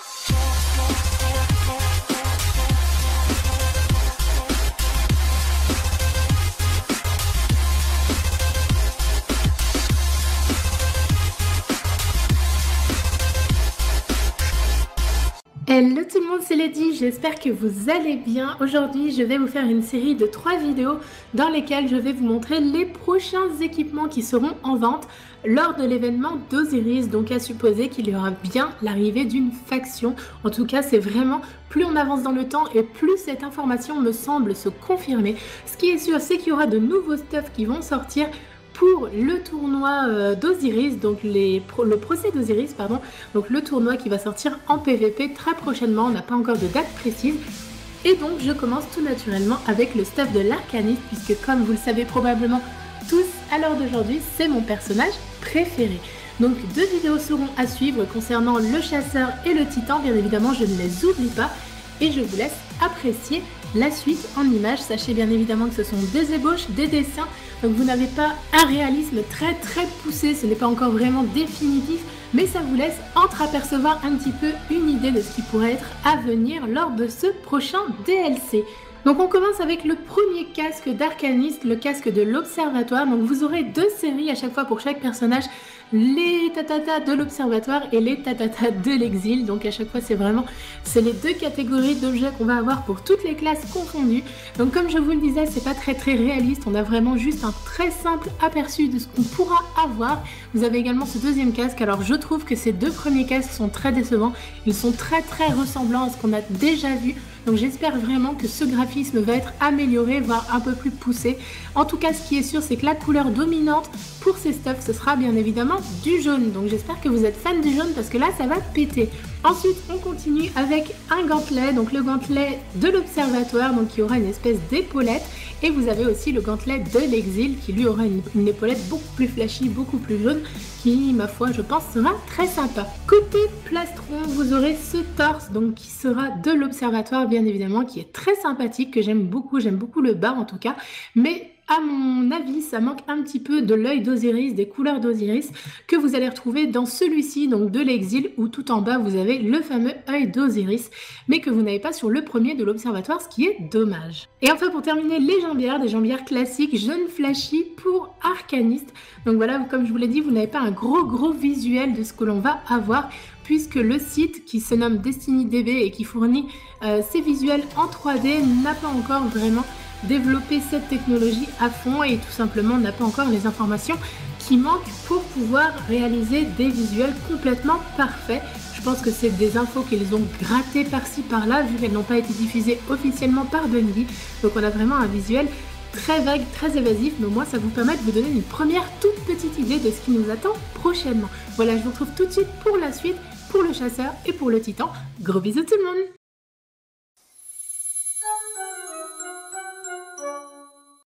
Yeah. Hello tout le monde, c'est Lady, j'espère que vous allez bien. Aujourd'hui, je vais vous faire une série de trois vidéos dans lesquelles je vais vous montrer les prochains équipements qui seront en vente lors de l'événement d'Osiris. Donc à supposer qu'il y aura bien l'arrivée d'une faction. En tout cas, c'est vraiment plus on avance dans le temps et plus cette information me semble se confirmer. Ce qui est sûr, c'est qu'il y aura de nouveaux stuff qui vont sortir pour le tournoi euh, d'Osiris, donc le procès d'Osiris, pardon, donc le tournoi qui va sortir en PVP très prochainement, on n'a pas encore de date précise. Et donc je commence tout naturellement avec le staff de l'arcaniste, puisque comme vous le savez probablement tous à l'heure d'aujourd'hui, c'est mon personnage préféré. Donc deux vidéos seront à suivre concernant le chasseur et le titan, bien évidemment je ne les oublie pas, et je vous laisse apprécier la suite en images. Sachez bien évidemment que ce sont des ébauches, des dessins, donc vous n'avez pas un réalisme très très poussé, ce n'est pas encore vraiment définitif, mais ça vous laisse entreapercevoir un petit peu une idée de ce qui pourrait être à venir lors de ce prochain DLC. Donc on commence avec le premier casque d'Arcaniste, le casque de l'Observatoire. Donc vous aurez deux séries à chaque fois pour chaque personnage les tatata de l'observatoire et les tatata de l'exil. Donc à chaque fois, c'est vraiment c'est les deux catégories d'objets qu'on va avoir pour toutes les classes confondues. Donc comme je vous le disais, c'est pas très très réaliste. On a vraiment juste un très simple aperçu de ce qu'on pourra avoir. Vous avez également ce deuxième casque. Alors je trouve que ces deux premiers casques sont très décevants. Ils sont très très ressemblants à ce qu'on a déjà vu. Donc j'espère vraiment que ce graphisme va être amélioré, voire un peu plus poussé. En tout cas, ce qui est sûr, c'est que la couleur dominante pour ces stuffs, ce sera bien évidemment du jaune. Donc j'espère que vous êtes fan du jaune parce que là, ça va péter. Ensuite, on continue avec un gantelet, donc le gantelet de l'observatoire, donc qui aura une espèce d'épaulette. Et vous avez aussi le gantelet de l'exil qui lui aura une, épaulette beaucoup plus flashy, beaucoup plus jaune, qui, ma foi, je pense sera très sympa. Côté plastron, vous aurez ce torse, donc qui sera de l'observatoire, bien évidemment, qui est très sympathique, que j'aime beaucoup, j'aime beaucoup le bas en tout cas, mais à mon avis, ça manque un petit peu de l'œil d'Osiris, des couleurs d'Osiris, que vous allez retrouver dans celui-ci, donc de l'exil, où tout en bas, vous avez le fameux œil d'Osiris, mais que vous n'avez pas sur le premier de l'observatoire, ce qui est dommage. Et enfin, pour terminer, les jambières, des jambières classiques, jeunes flashy pour arcaniste. Donc voilà, comme je vous l'ai dit, vous n'avez pas un gros gros visuel de ce que l'on va avoir, puisque le site qui se nomme DestinyDB et qui fournit euh, ces visuels en 3D n'a pas encore vraiment développer cette technologie à fond et tout simplement n'a pas encore les informations qui manquent pour pouvoir réaliser des visuels complètement parfaits. Je pense que c'est des infos qu'ils ont grattées par-ci par-là vu qu'elles n'ont pas été diffusées officiellement par Bungie. Donc on a vraiment un visuel très vague, très évasif, mais au moins ça vous permet de vous donner une première toute petite idée de ce qui nous attend prochainement. Voilà, je vous retrouve tout de suite pour la suite, pour le chasseur et pour le titan. Gros bisous tout le monde